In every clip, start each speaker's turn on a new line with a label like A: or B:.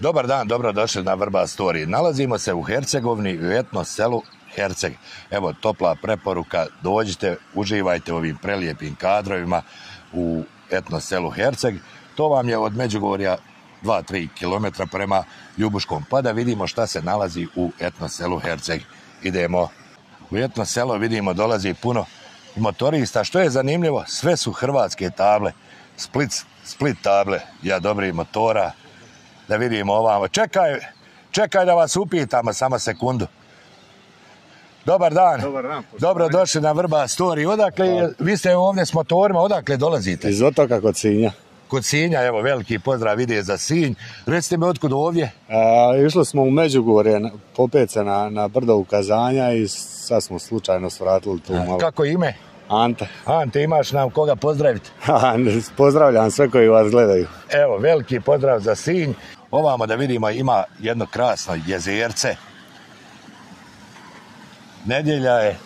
A: Dobar dan, dobrodošli na Vrba Story. Nalazimo se u Hercegovini, u etno selu Herceg. Evo, topla preporuka, dođite, uživajte ovim prelijepim kadrovima u etno selu Herceg. To vam je od Međugorja 2-3 km prema Ljubuškom. Pa da vidimo šta se nalazi u etno selu Herceg. Idemo. U etno selo vidimo dolazi puno motorista. Što je zanimljivo, sve su hrvatske table. Split, split table, ja dobri motora, da vidimo ovamo. Čekaj, čekaj da vas upitamo, samo sekundu. Dobar dan.
B: Dobar dan.
A: Dobro došli na Vrba Story. Odakle, vi ste ovdje s motorima, odakle dolazite?
B: Iz otoka kod Sinja.
A: Kod Sinja, evo, veliki pozdrav ide za Sinj. Recite mi otkud ovdje?
B: A, išli smo u Međugorje, popet se na, na brdo ukazanja i sad smo slučajno svratili tu malo.
A: Kako ime?
B: Ante.
A: Ante, imaš nam koga pozdraviti?
B: Pozdravljam sve koji vas gledaju.
A: Evo, veliki pozdrav za Sinj. Ovamo da vidimo ima jedno krasno jezerce. Nedjelja je.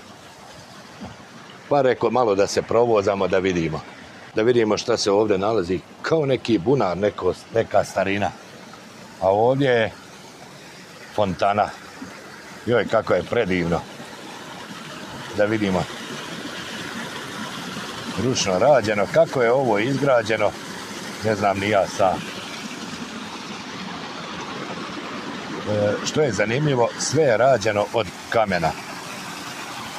A: Pa reko malo da se provozamo da vidimo. Da vidimo šta se ovdje nalazi. Kao neki bunar, neko, neka starina. A ovdje je fontana. Joj, kako je predivno. Da vidimo. Ručno rađeno. Kako je ovo izgrađeno, ne znam ni ja sam. E, što je zanimljivo, sve je rađeno od kamena.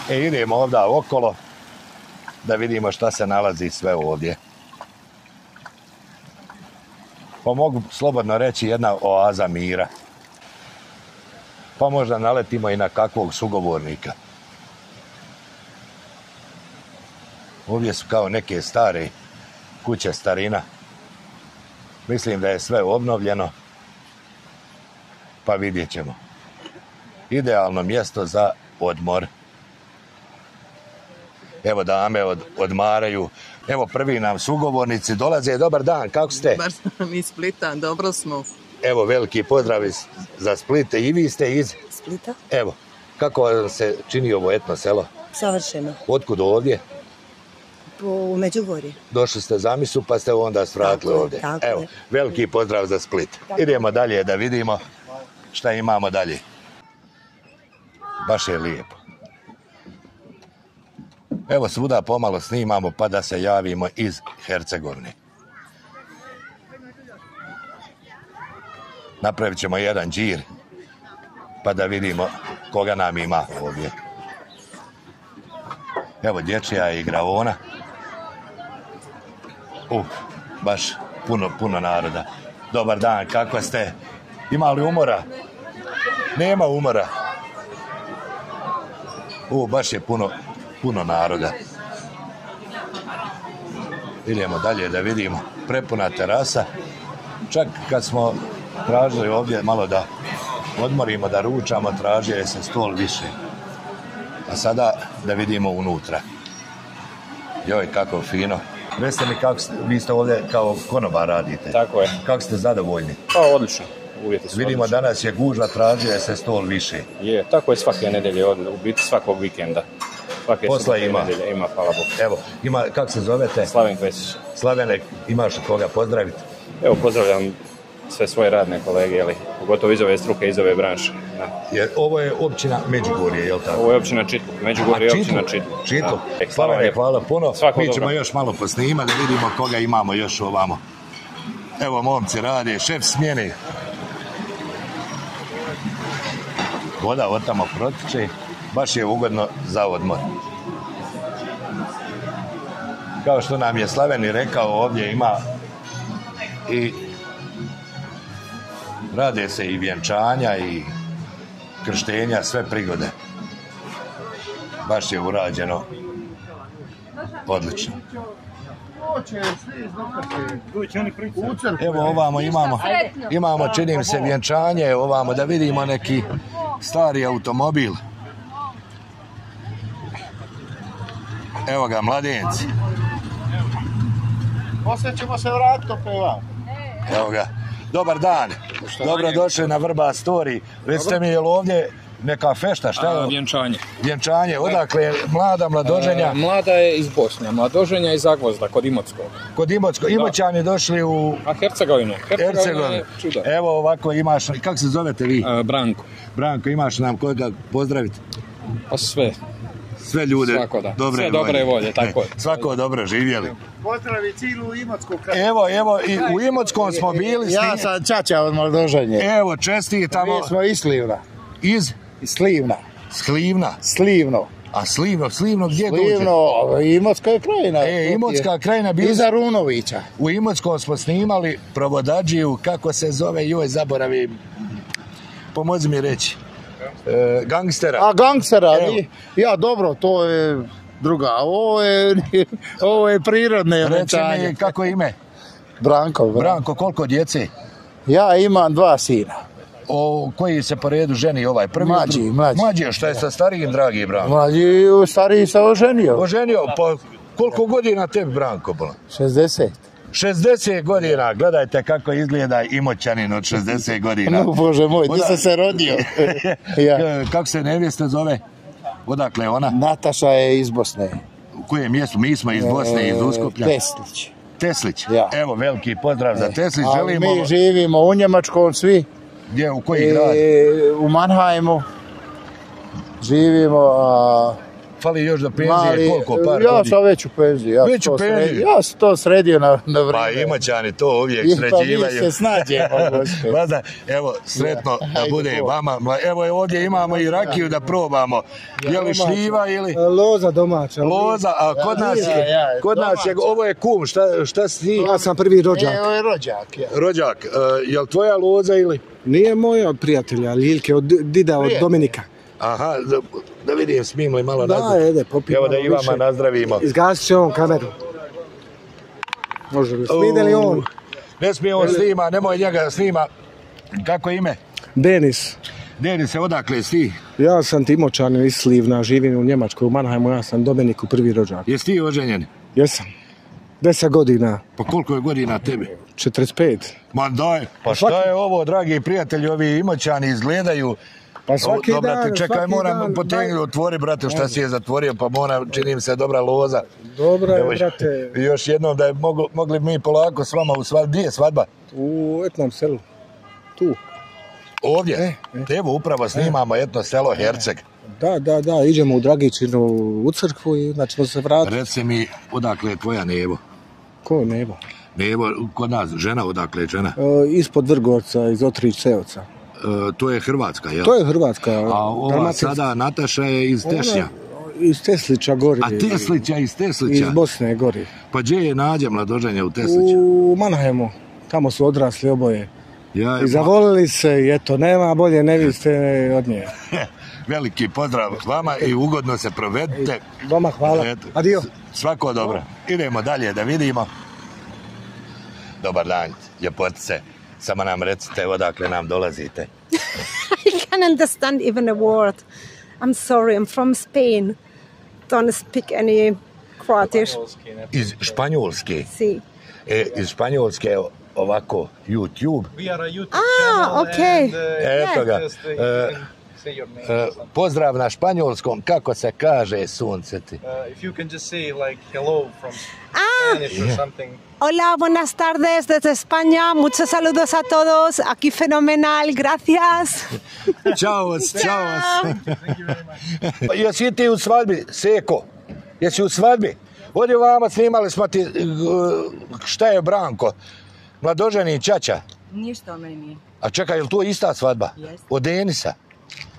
A: E, idemo ovdje okolo da vidimo šta se nalazi sve ovdje. Pa mogu slobodno reći jedna oaza mira. Pa možda naletimo i na kakvog sugovornika. Ovdje su kao neke stare kuće starina. Mislim da je sve obnovljeno. Pa vidjet ćemo. Idealno mjesto za odmor. Evo dame od, odmaraju. Evo prvi nam sugovornici dolaze. Dobar dan, kako ste?
C: Bar sam iz Splita, dobro smo.
A: Evo veliki pozdrav iz- za Splite i vi ste iz...
D: Splita?
A: Evo, kako vam se čini ovo etno selo?
D: Savršeno.
A: Otkud ovdje?
D: Po, u Međugorje.
A: Došli ste za misu pa ste onda svratili
D: Tako je,
A: ovdje.
D: tako
A: Evo,
D: je.
A: veliki pozdrav za Split. Idemo dalje da vidimo šta imamo dalje. Baš je lijepo. Evo svuda pomalo snimamo pa da se javimo iz Hercegovine. Napravit ćemo jedan džir pa da vidimo koga nam ima ovdje. Evo dječja igraona. Uh, baš puno, puno naroda. Dobar dan, kako ste? Ima li umora? Nema umora. U, baš je puno, puno naroda. Idemo dalje da vidimo. Prepuna terasa. Čak kad smo tražili ovdje malo da odmorimo, da ručamo, tražio je se stol više. A sada da vidimo unutra. Joj, kako fino. Recite mi kako ste, vi ste ovdje kao konobar radite.
E: Tako je.
A: Kako ste zadovoljni?
E: Pa odlično. Uvjeti su
A: Vidimo
E: odlični.
A: danas je gužva, tražio je se stol više.
E: Je, tako je svake nedelje, od- u biti svakog vikenda. Svake
A: Posla ima.
E: Nedelje, ima, hvala Bogu.
A: Evo, ima, kako se zovete?
E: Slaven Kvesić.
A: Slavene, imaš koga pozdraviti?
E: Evo, pozdravljam sve svoje radne kolege, jeli, pogotovo iz ove struke, iz ove branše. Da.
A: Jer ovo je općina Međugorje, jel tako?
E: Ovo je općina Čitluk, Međugorje je općina Čitluk.
A: Čitluk. Slavene, hvala puno.
E: Svako
A: Mi ćemo
E: dobro.
A: još malo posnimati da vidimo koga imamo još ovamo. Evo, momci rade, šef smjeni. Voda od tamo protiče, baš je ugodno za odmor. Kao što nam je Slaveni rekao, ovdje ima i rade se i vjenčanja i krštenja, sve prigode. Baš je urađeno odlično. Evo ovamo imamo, imamo čini mi se vjenčanje, ovamo da vidimo neki stari automobil. Evo ga, mladenci.
B: Poslije ćemo se vratiti opet.
A: Evo ga. Dobar dan. Dobro došli na Vrba Story. Recite mi, je li ovdje neka fešta, šta je
F: A, vjenčanje.
A: Vjenčanje, odakle je mlada mladoženja
F: E, Mlada je iz Bosne, mladoženja iz Zagvozda, kod Imotskog.
A: kod Imotsko. Imoćani došli u
F: A Hercegovinu? Hercegovina
A: Hercegovinu.
F: je čudo.
A: Evo ovako imaš, kako se zovete vi?
F: E, Branko,
A: Branko, imaš nam koga pozdraviti?
F: pa sve.
A: Sve ljude.
F: Svako da.
A: Dobre
F: Sve dobre volje, tako je.
A: Svako dobro živjeli.
B: Pozdravi cilu Imotsku
A: Evo, evo, i u Imotskom smo bili.
B: Ja sam Čača od Maldoženje.
A: Evo, čestitamo
B: Mi smo iz Slivna.
A: iz
B: Iz Slivna.
A: Slivna.
B: Slivno.
A: A Slivno, Slivno gdje dođe?
B: Slivno, Imotska je krajina.
A: E, Imotska krajina
B: Iza Runovića.
A: U Imotskom smo snimali provodađiju, kako se zove, joj, zaboravim. Pomozi mi reći. E, gangstera.
B: A gangstera,
A: Evo.
B: Ja, dobro, to je druga. Ovo je, ovo je prirodne
A: Reci mi kako je ime?
B: Branko, Branko.
A: Branko, koliko djece?
B: Ja imam dva sina.
A: O, koji se po redu ženi ovaj prvi?
B: Mlađi,
A: drugi?
B: mlađi.
A: Mlađi, šta je sa starijim, dragi Branko?
B: Mlađi stariji se oženio.
A: Oženio, pa koliko godina tebi, Branko, bilo?
B: 60.
A: 60 godina, gledajte kako izgleda imoćanin od 60 godina.
B: No, bože moj, di
A: Oda-
B: sam se rodio. ja.
A: E, Kako se nevjesta zove? Odakle je ona?
B: Nataša je iz Bosne.
A: U kojem mjestu? Mi smo iz Bosne, iz Uskoplja.
B: E, Teslić.
A: Teslić.
B: Ja.
A: Evo, veliki pozdrav za Teslić.
B: A
A: Želimo...
B: mi živimo u Njemačkom svi.
A: Gdje, u koji grad?
B: E, u Mannheimu. Živimo, a
A: Fali još do penzije,
B: mali...
A: koliko par
B: ja sam već u penziji. Ja, sam
A: Već u
B: to
A: penziji?
B: sredio- ja sam to sredio na, na
A: Pa
B: vrijeme.
A: imoćani to uvijek
B: I pa mi
A: sređivaju.
B: se snađemo, gospod.
A: Valjda, evo, sretno
B: Ja,
A: da bude vama. Evo je ovdje imamo i rakiju da probamo. Je li šljiva ili
G: Loza domaća.
A: loza, a kod nas
B: Ja,
A: je,
B: ja,
A: kod nas je, ovo je kum, šta, šta si ti?
G: Ja sam prvi rođak.
B: E, ovo je rođak, ja.
A: Rođak, e, jel tvoja loza ili?
G: Nije moj od prijatelja, Ljiljke, od Dida, od. Dominika.
A: Aha, da, da vidim, smijemo i malo
G: Da,
A: nazdraviti.
G: ede,
A: Evo da i vama
G: više.
A: nazdravimo.
G: Izgasit će on kameru. Može li smide li on?
A: Ne smije on snima, nemoj njega da snima. Kako je ime?
G: Denis.
A: Denis odakle si?
G: Ja sam Timočanin iz Slivna, živim u Njemačkoj, u Mannheimu, ja sam Dominiku prvi rođak.
A: Jesi ti oženjen?
G: Jesam. Deset godina,
A: Pa koliko je godina tebi?
G: 45.
A: Ma daj, pa šta je ovo, dragi prijatelji, ovi imoćani izgledaju
G: Pa svaki
A: Dobra,
G: dan,
A: ti čekaj,
G: svaki
A: moram
G: dan,
A: potegnuti, otvori, brate, šta si je zatvorio, pa mora, čini mi se, dobra loza.
G: Dobro je,
A: Evo,
G: brate,
A: I još jednom da je mogli, mogli mi polako s vama u svadbu. Gdje je svadba?
G: u etnom selu. Tu.
A: Ovdje.
G: E, e.
A: Evo upravo snimamo jedno selo Herceg.
G: Da, da, da, idemo u Dragičinu u crkvu i znači ćemo se vratiti.
A: Reci mi, odakle je tvoja Nevo?
G: Ko nebo?
A: Nevo, kod nas, žena, odakle je žena?
G: E, ispod Vrgorca, iz Otrić Seoca.
A: E, to je Hrvatska, jel?
G: To je Hrvatska.
A: A ova
G: Dalmatinska.
A: sada Nataša je iz Tešnja.
G: Ona Iz Teslića gori.
A: A Teslića iz
G: Iz
A: Teslića.
G: Bosne gori.
A: Pa gdje je nađe mladoženja u Teslića?
G: U Mannheimu. Tamo su odrasli oboje.
A: Ja,
G: I zavolili se i eto, nema bolje neviste od nje.
A: Veliki pozdrav vama i ugodno se provedite.
G: Doma hvala.
A: Eto,
G: Adio.
A: Svako dobro. Idemo dalje da vidimo. Dobar dan, ljepotice. Samo nam recite odakle nam dolazite.
H: I can't understand even a word. I'm sorry, I'm from Spain. Don't speak any Croatish.
A: Iz Španjolske.
H: Si.
A: E, iz Španjolske ovako YouTube.
H: Ah, okay.
A: Eto ga. E, e, pozdrav na španjolskom, kako se kaže sunce ti?
I: Uh, if you can just say like hello from
H: Ah,
I: Spanish or something.
H: hola, buenas tardes desde España. Muchos saludos a todos. Aquí fenomenal, gracias.
A: Ćao, ćao. Pa Jesi ti u svadbi, Seko? Jesi u svadbi? Ovdje vama snimali smo ti, uh, šta je Branko? Mladoženi Čača.
D: Ništa o meni.
A: A čekaj, je li to ista svadba?
D: Jeste.
A: Od Denisa?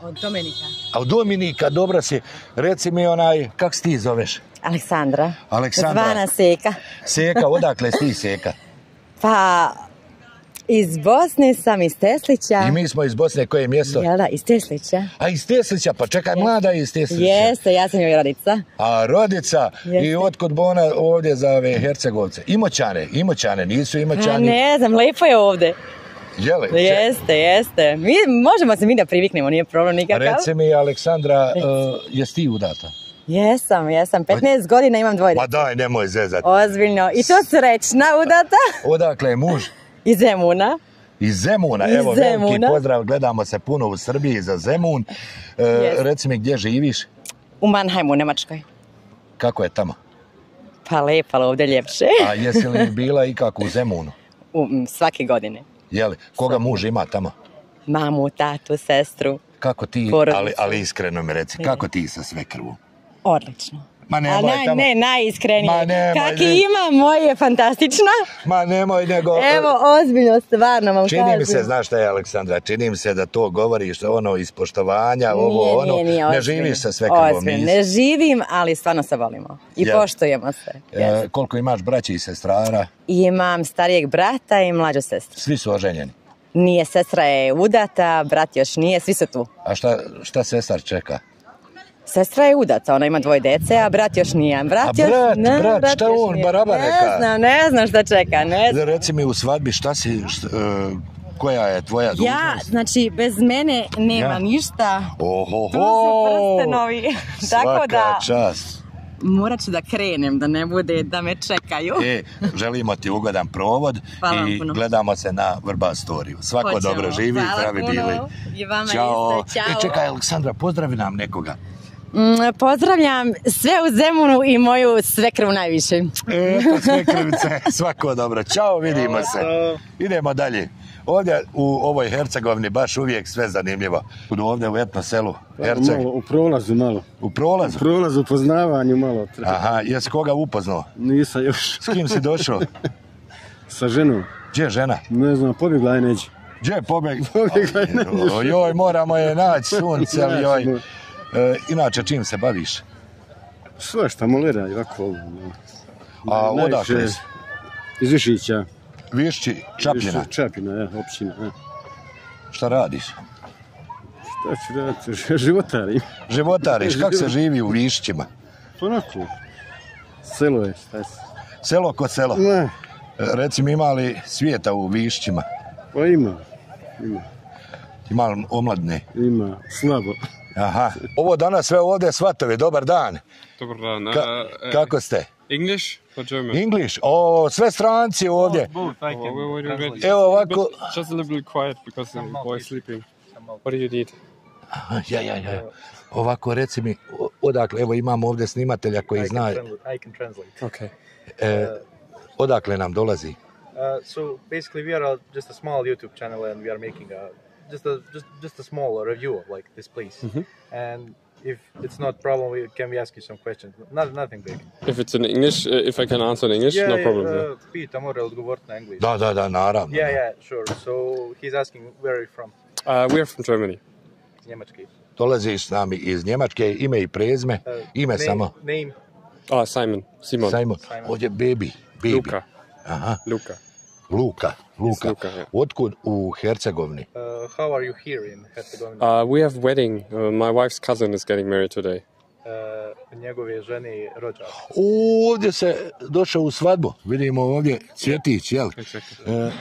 D: Od Dominika.
A: A od Dominika, dobra si. Reci mi onaj, kak se ti zoveš?
J: Aleksandra.
A: Aleksandra.
J: Zvana Seka.
A: Seka, odakle si ti Seka?
J: Pa, iz Bosne sam, iz Teslića.
A: I mi smo iz Bosne, koje je mjesto?
J: Jel da, iz Teslića.
A: A iz Teslića, pa čekaj, mlada je iz Teslića.
J: Jeste, ja sam joj rodica.
A: A rodica i
J: Jeste.
A: otkud bona ovdje za ove Hercegovce. Imoćane, imoćane, nisu
J: A
A: imoćani.
J: ne znam, lepo je ovdje.
A: Jeli? Če-
J: Jeste, jeste. Mi, možemo se mi da priviknemo, nije problem nikakav.
A: Reci mi, Aleksandra, uh, jesi ti udata?
J: Jesam, jesam. 15 godina imam dvoje.
A: Ma daj, nemoj zezat.
J: Ozbiljno. I to srećna udata.
A: Odakle je muž?
J: Iz Zemuna.
A: Iz Zemuna,
J: Iz
A: evo veliki
J: Zemuna.
A: pozdrav, gledamo se puno u Srbiji za Zemun. E, reci mi gdje živiš,
J: U Mannheimu, Nemačkoj.
A: kako je tamo?
J: Pa lepo, ali ovdje ljepše.
A: A jesi li bila ikako u Zemunu?
J: U, svake godine.
A: Jeli, koga muž ima tamo?
J: Mamu, tatu, sestru.
A: Kako ti,
J: Porodicu.
A: ali, ali iskreno mi reci, kako ti sa sve krvu?
J: Odlično.
A: Ma
J: A
A: nemoj
J: naj,
A: tamo,
J: ne, najiskrenije.
A: Ma nemoj,
J: Kaki
A: ne.
J: ima, moj je fantastična.
A: ma nemoj nego...
J: Evo, ozbiljno, stvarno vam
A: Čini
J: kažem.
A: mi se, znaš šta je Aleksandra, čini mi se da to govoriš ono iz poštovanja, ovo
J: Nije,
A: ono,
J: nije, nije,
A: ne živiš sa sve krvom.
J: Ozbiljno, Ne živim, ali stvarno se volimo. I poštujemo se. Yes.
A: E, koliko imaš braći i sestrara,
J: imam starijeg brata i mlađu sestru.
A: svi su oženjeni.
J: Nije, sestra je udata, brat još nije, svi su tu.
A: A šta, šta sestar čeka?
J: Sestra je udata, ona ima dvoje dece, a brat još nije. Brat
A: A
J: još,
A: brat,
J: ne,
A: brat, šta
J: još
A: on,
J: nije.
A: baraba
J: Ne
A: neka?
J: znam, ne znam šta čeka, ne znam.
A: Reci mi u svadbi šta si, št- e, koja je tvoja
J: Ja,
A: dužnost?
J: znači, bez mene nema
A: Ja.
J: ništa.
A: Oho,
J: Tu su prstenovi. Tako da,
A: čast.
J: morat ću da krenem, da ne bude da me čekaju.
A: E, želimo ti ugodan provod
J: Hvala
A: i
J: puno.
A: gledamo se na Vrba storiju. Svako
J: Hoćemo.
A: dobro živi,
J: Hvala
A: zdravi
J: puno.
A: bili.
J: I vama
A: Ćao.
J: isto, ćao.
A: E, čekaj, Aleksandra, pozdravi nam nekoga.
J: Mm, Pozdravljam sve u Zemunu i moju svekrvu najviše.
A: Eto, sve krvice, svako dobro. Ćao, vidimo se. Idemo dalje. Ovdje u ovoj Hercegovini baš uvijek sve zanimljivo. Budu ovdje u etno selu Herceg.
B: Malo, u prolazu malo.
A: U prolazu.
B: U prolazu, u poznavanju malo.
A: Aha, jesi koga upoznao?
B: Nisam još
A: S kim si došao?
B: sa ženom.
A: Gdje je žena?
B: Ne znam, pobjegla je neđe.
A: Gdje je pobjeg?
B: Pobjegla je neđe.
A: Joj, moramo je naći sunce, ali joj. E, inače, čim se baviš?
B: Sve šta molira i ovako.
A: A odakle si?
B: Iz Višića.
A: Višći, Čapljina.
B: Viši- Čapljina, ja, općina. Ja.
A: Šta radiš?
B: Šta ću raditi? Životari.
A: Životariš, kako se živi u Višćima?
B: Onako. Selo je, šta se.
A: Selo kod selo.
B: Ne,
A: Reci mi, ima li svijeta u Višćima?
B: pa ima. Ima.
A: Ima omladne?
B: Ima. Slabo.
A: Aha. Ovo danas sve ovdje svatovi, dobar dan.
K: Dobar dan.
A: Ka-
K: Uh, uh,
A: kako ste?
K: English or German?
A: English, o, sve stranci ovdje.
I: Both, I can
K: Oh,
I: translate.
K: wait.
A: Evo ovako.
K: Just a little bit quiet because the boy is sleeping. What do you need?
A: Ja, ja, ja. Ovako, reci mi, odakle, evo imamo ovdje snimatelja koji
I: I
A: zna,
I: can, translate. I can translate.
K: Okay.
A: e, odakle nam dolazi.
I: Uh, so basically, we are a, just a small YouTube channel, and we are making a just a just just a small review of like this place. And if it's not problem, we can we ask you some questions? Not nothing big.
K: If it's in English, uh, if I can answer in English, no problem. yeah.
I: Uh, Pita mora odgovoriti na English.
A: Da, da, da, naravno.
I: Yeah, yeah, sure. So he's asking where are you from?
K: Uh, we are from Germany.
I: Iz Njemačke.
A: Dolaziš s nami iz Njemačke, ime i prezme,
I: Uh,
A: ime
I: name,
A: samo.
I: Name.
K: Ah, Simon. Simon.
A: Simon,
I: Simon.
A: ovdje baby, baby.
K: Luka.
A: Aha,
K: Luka.
A: Luka, Luka.
K: Luka, ja.
A: Otkud u Hercegovini?
I: Uh, how are you here in Herzegovina?
K: Uh, we have wedding. Uh, my wife's cousin is getting married today.
I: Uh, njegove žene rođak.
A: Ovdje se došao u svadbu. Vidimo ovdje cvjetić, jel?
K: Exactly.
A: E,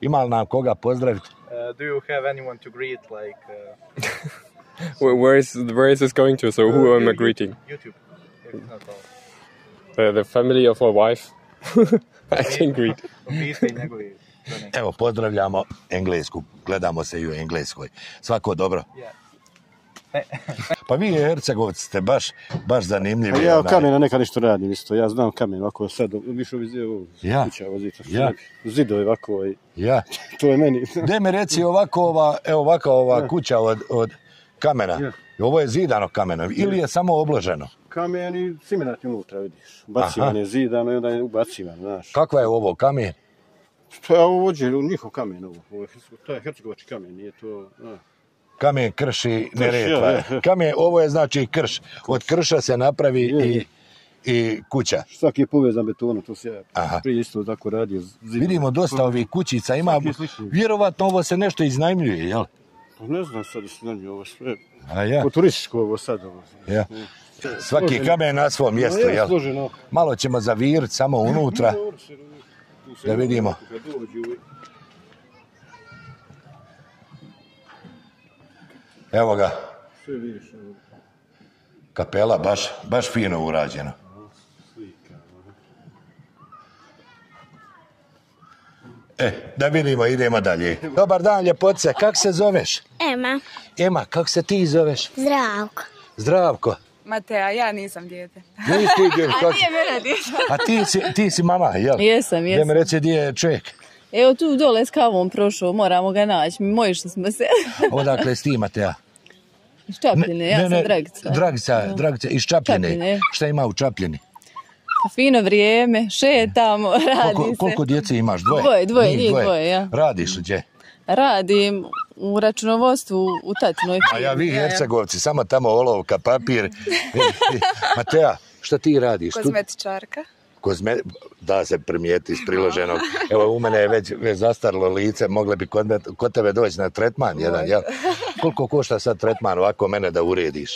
A: ima li nam koga pozdraviti?
I: Uh, do you have anyone to greet like uh,
K: Where, where is where is this going to? So who
I: uh,
K: am I greeting?
I: YouTube. If it's not all.
K: The, the family of my wife. I can greet.
A: Evo, pozdravljamo Englesku. Gledamo se i u Engleskoj. Svako dobro.
I: Yeah.
A: Pa vi Hercegovci ste baš, baš zanimljivi.
B: A ja
A: onaj.
B: kamena nekad nešto radim isto. Ja znam kamen ovako sad. Više ovi zidove.
A: Ja.
B: Kuća vozite.
A: Ja.
B: Zidove ovako. I,
A: Ja.
B: to je meni.
A: Gde mi reci ovako ova, evo ovako ova kuća od, od kamena.
B: Ja.
A: Ovo je zidano kameno ili je samo obloženo?
B: Kamen i cimenat je unutra, vidiš. Ubacivan je zidano i onda je ubacivan, znaš.
A: Kakva je ovo kamen?
B: To je ovo vođe, njihov kamen ovo. ovo je, to je hercegovački kamen, nije to... A.
A: Kamen krši
B: Krš,
A: neretva.
B: ja, ja.
A: Kamen, ovo je znači krš. Od krša se napravi
B: Je,
A: i,
B: je.
A: i kuća.
B: Svaki je povezan betonom, to se ja
A: Aha.
B: prije isto tako radio. Zidom.
A: Vidimo dosta ovih kućica, ima,
B: je
A: vjerovatno ovo se nešto iznajmljuje, jel?
B: Pa ne znam sad što na nju ovo sve.
A: A ja,
B: Po turističko ovo sad ovo.
A: ja. Svaki kamen na svom mjestu,
B: je
A: jel?
B: složeno.
A: Malo ćemo zaviriti samo unutra. Da vidimo. Evo ga,
B: sve vidiš. ono,
A: kapela, baš, baš fino urađeno. E, da vidimo, idemo dalje. Dobar dan, ljepotice, kako se zoveš?
L: Ema,
A: Ema, kako se ti zoveš?
L: zdravko.
A: Zdravko.
M: Matea, ja nisam dijete.
A: Nisi ti dijete,
M: A nije mene dijete.
A: A ti si, ti si mama, jel?
M: Jesam,
A: Gdje
M: jesam.
A: mi reci gdje je čovjek?
M: Evo tu dole s kavom prošao, moramo ga naći. Moji što smo se.
A: Odakle si ti, Mateja?
M: Iz Čapljine, ja
A: Ne,
M: sam Dragica.
A: Dragica. Dragica, iz Čapljine.
M: Čapljine.
A: Šta ima u Čapljini?
M: Fino vrijeme, šetamo, radi
A: Koliko,
M: se.
A: koliko djece imaš? Dvoje?
M: Dvoje, dvoje,
A: Njih
M: njih dvoje, ja.
A: Radiš li gdje?
M: Radim u računovodstvu u tatinoj
A: A ja vi Hercegovci, samo tamo olovka, papir. Mateja, šta ti radiš?
M: Kozmetičarka.
A: Kozme... Da se primijeti iz priloženog. Evo, u mene je već, već zastarlo lice, mogle bi kod, me- kod tebe doći na tretman jedan, jel? Koliko košta sad tretman ovako mene da urediš?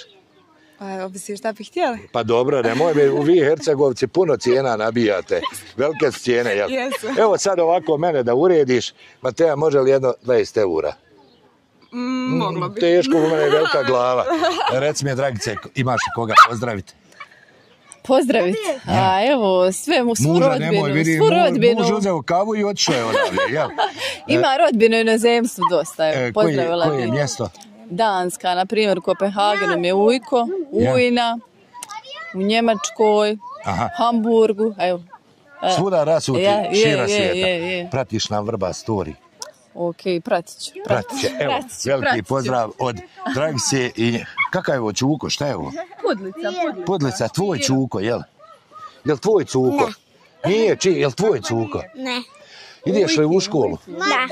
M: Pa ovisi šta bi htjeli.
A: Pa dobro, nemoj mi, vi Hercegovci puno cijena nabijate, velike su cijene, jel?
M: Jesu.
A: Evo sad ovako mene da urediš, Mateja, može li jedno 20 eura?
M: Mm, moglo bi.
A: Teško, u mene je velika glava. Reci mi, Dragice, imaš li koga pozdraviti?
M: Pozdraviti. A evo, sve mu svu
A: Muža
M: rodbinu.
A: nemoj, vidi,
M: svu rodbinu.
A: muž uzeo kavu i otišao je odavde, jel?
M: Ima rodbinu u inozemstvu dosta.
A: E,
M: Evo,
A: koje,
M: pozdravila
A: koje je mjesto?
M: Danska, na primjer, u Kopenhagenu je Ujko. Ujna, u Njemačkoj,
A: Aha.
M: Hamburgu, evo.
A: Svuda rasuti
M: ja, je,
A: šira
M: je,
A: svijeta.
M: je, je.
A: Pratiš nam Vrba Story.
M: Ok, pratit ću.
A: Pratit će. Evo,
M: pratit ću,
A: veliki
M: pratit ću.
A: pozdrav od Dragice i... Kakav je ovo Čuko? Šta je ovo?
M: Pudlica, pudlica.
A: Podlica, tvoj Čuko, jel? Jel tvoj Cuko? Nije, či, jel tvoj Cuko?
L: Ne.
A: Ideš li u školu?
L: Da.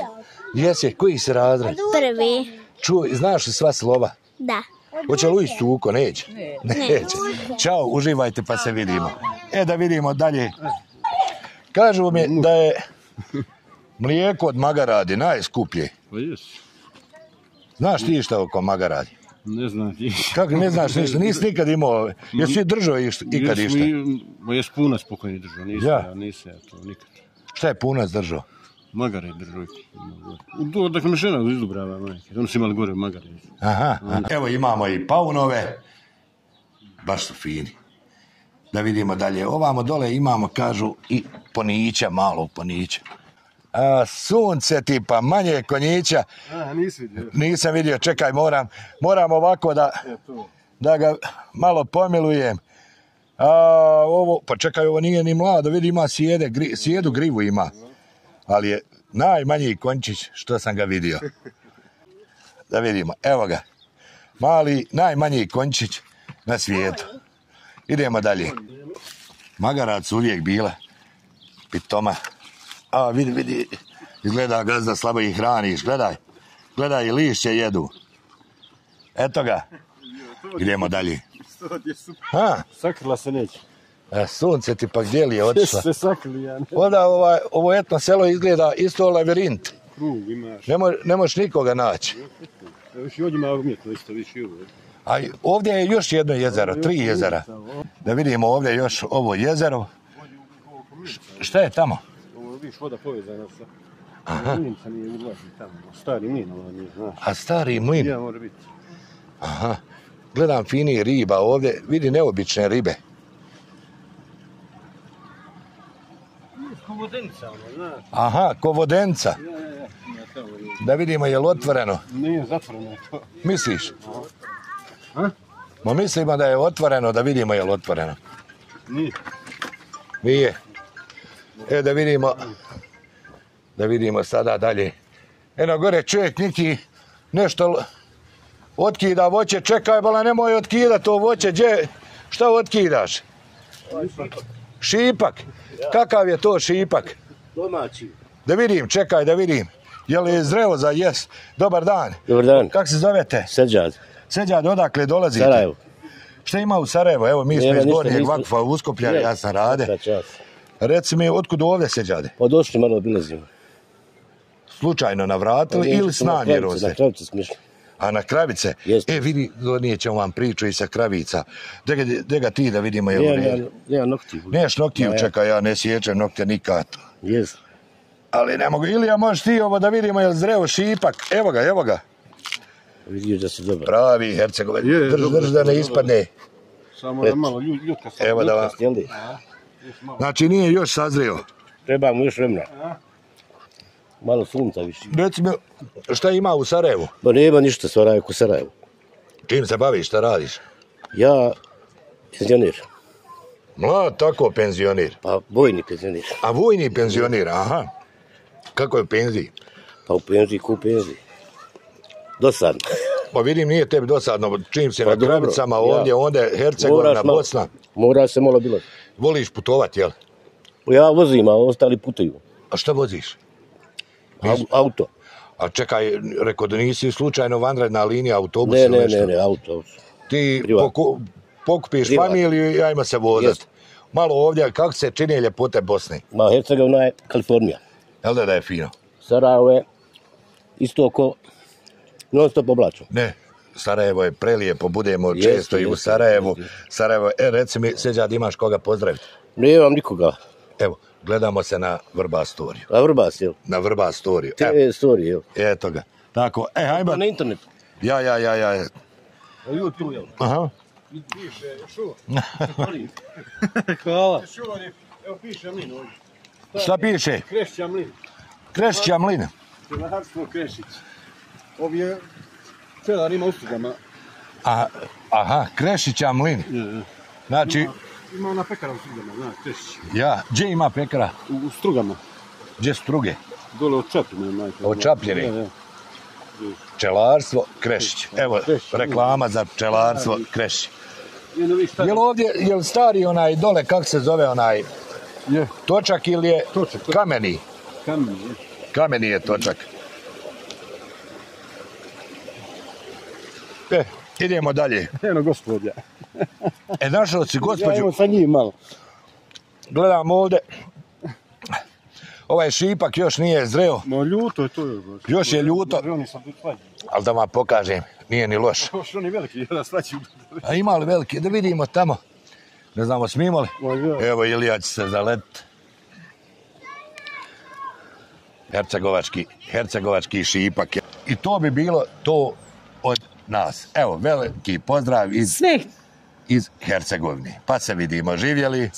A: Jesi, koji si razred?
L: Prvi.
A: Čuj, znaš li sva slova?
L: Da.
A: Hoće li Cuko? Neće. Neće. Ćao, uživajte pa se vidimo. E, da vidimo dalje. Kažu mi da je mlijeko od magaradi najskuplje.
N: Pa jes.
A: Znaš ti šta oko magaradi?
N: Ne znam ti.
A: Kako ne znaš ništa? Nisi nikad imao, jesi držao iš- ikad išta?
N: jes punac pokojni držao, nisam
A: Ja.
N: ja, nisam ja to nikad.
A: Šta je punac držao?
N: Magare držao. To, dakle, me žena iz Dubrava, majke. Oni su imali gore magare.
A: Aha, aha. Evo imamo i paunove. Baš su fini. Da vidimo dalje. Ovamo dole imamo, kažu, i ponića, malog ponića. A, sunce ti pa manje konjića.
N: A, nisi vidio.
A: Nisam vidio, čekaj, moram, moram ovako da, da ga malo pomilujem. A, ovo, pa čekaj, ovo nije ni mlado, vidi ima sjede, gri, sjedu grivu ima. Ali je najmanji končić što sam ga vidio. Da vidimo, evo ga. Mali, najmanji končić na svijetu. Idemo dalje. Magarac su uvijek bila. Pitoma. A, vidi, vidi, izgleda gazda slabo ih hraniš, gledaj. Gledaj, i lišće jedu. Eto ga. Idemo dalje. Ha?
N: Sakrila se neće.
A: E, sunce ti pa gdje li je otišla? Onda ovaj, ovo etno selo izgleda isto labirint.
N: Krug imaš.
A: Ne, mo, ne možeš nikoga naći.
N: Evo još i umjetno isto, više.
A: A ovdje je još jedno jezero, tri jezera. Da vidimo ovdje još ovo jezero. Šta je tamo?
N: Ovo je viš voda povezana sa...
A: Aha.
N: Stari mlin, nije, znaš.
A: A stari mlin?
N: Ja, mora biti.
A: Aha. Gledam fini riba ovdje, vidi neobične ribe.
N: Kovodenica, ono, znaš.
A: Aha, kovodenca.
N: Ja, ja, ja. Ja, tamo nije.
A: Da vidimo je li otvoreno.
N: Nije zatvoreno je to.
A: Misliš?
N: A?
A: Ma mislimo da je otvoreno, da vidimo je li otvoreno.
N: Nije.
A: Nije. E, da vidimo, da vidimo sada dalje. Eno gore čovjek neki nešto otkida voće, čekaj, bala nemoj otkidat to voće, gdje, šta otkidaš? Šipak. Kakav je to šipak?
O: Domaći.
A: Da vidim, čekaj da vidim. Je li zrelo za jes? Dobar dan.
O: Dobar dan.
A: Kako se zovete?
O: Seđad.
A: Seđad, odakle dolazite?
O: Sarajevo.
A: Šta ima u Sarajevo? Evo, mi smo iz Gornjeg
O: nismo-
A: Vakfa Uskoplja, ja sam Rade. Reci mi, otkud ovdje seđade?
O: Pa došli malo obilazimo.
A: Slučajno navratili ili s namjerom
O: Na
A: se? A na kravice? E, vidi, donijet ćemo vam priču i sa kravica. Gdje ga, ti da vidimo je u
O: Nema,
A: redu?
O: nema nokti.
A: Neš noktiju,
O: Ma ja.
A: ne sjećam nokte nikad.
O: Jes.
A: Ali ne mogu, Ilija, možeš ti ovo da vidimo je li zreo šipak? Evo ga, evo ga.
O: Vidio da si dobar.
A: Pravi Hercegovac. Drž,
N: dobro,
A: drž da ne
N: dobro,
A: ispadne.
N: Samo da malo ljutka sam.
A: Evo da vam.
O: Jel?
A: Znači nije još sazrio.
O: Treba mu još vremena. Malo sunca više.
A: Reci mi, šta ima u Sarajevu?
O: Pa nema ništa Sarajevo ko Sarajevo.
A: Čim se baviš, šta radiš?
O: Ja, penzioner.
A: Mlad tako penzionir.
O: Pa vojni penzioner.
A: A vojni penzionir, aha. Kako je u penziji?
O: Pa u penziji, ku u penziji. Dosadno.
A: Pa vidim, nije tebi dosadno, čim se
O: Pa
A: na
O: dobro,
A: granicama
O: ja.
A: ovdje, onda Hercegovina, Bosna.
O: Mora se malo bilo.
A: Voliš putovat, jel?
O: Ja vozim, a ostali putuju.
A: A šta voziš?
O: Au- Auto.
A: A čekaj, rekao da nisi slučajno vanredna linija autobusa
O: Ne, ne,
A: nešto?
O: ne, ne, auto.
A: Ti poku- pokupiš
O: Privat.
A: familiju i ajmo se vozat. Malo ovdje, kako se čini ljepote Bosne?
O: Ma Hercegovina je Kalifornija.
A: Jel da da je fino?
O: Sarajevo je isto oko non stop oblačno.
A: Ne, Sarajevo je prelijepo, budemo
O: Jeste,
A: često i u Sarajevu.
O: jeste.
A: Sarajevo, e, reci mi, Seđa, da imaš koga pozdraviti?
O: Nemam nikoga.
A: Evo, gledamo se na Vrba storiju.
O: A Vrbas, jel?
A: Na Vrba storiju.
O: Storije, jel?
A: eto ga. Tako, e, hajmo.
O: Na internetu.
A: Ja, ja, ja, ja.
O: A YouTube, jel?
A: Aha.
N: Hvala. Evo piše Mlin ovdje.
A: Šta piše?
N: Krešća Mlin.
A: Krešća mlina.
N: Pčelarstvo Krešić. Ovdje je pčelar ima uslugama.
A: A, aha, Krešića mlin. Znači,
N: Ima ona pekara u strugama, znaš, Krešić.
A: ja, gdje ima pekara?
N: U, u strugama.
A: Gdje struge?
N: Dole od Čapljine, majke.
A: Od Čapljine?
N: Da, da.
A: Pčelarstvo Krešić. Evo,
N: Krešić.
A: reklama za pčelarstvo Krešić.
N: Šta?
A: Jel ovdje, jel stari onaj dole, kako se zove onaj
N: Je,
A: točak ili je
N: Točak, to-
A: kameni?
N: kamen, je.
A: Kameni je točak. E, idemo dalje.
N: Eno gospodja.
A: E, našao si
N: Ja
A: gospođu,
N: evo sa njim malo.
A: gledam ovdje. Ovaj šipak još nije zreo,
N: Ma ljuto je to. je,
A: još je ljuto, ali da vam pokažem, nije ni loš.
N: Još oni veliki, jedan svađi.
A: A ima li veliki, da vidimo tamo. Ne znamo, smimo li? Evo, Ilija će se zalet. Hercegovački, hercegovački šipak. je. I to bi bilo to od nas. Evo, veliki pozdrav iz,
D: Sve
A: iz Hercegovine. Pa se vidimo, živjeli.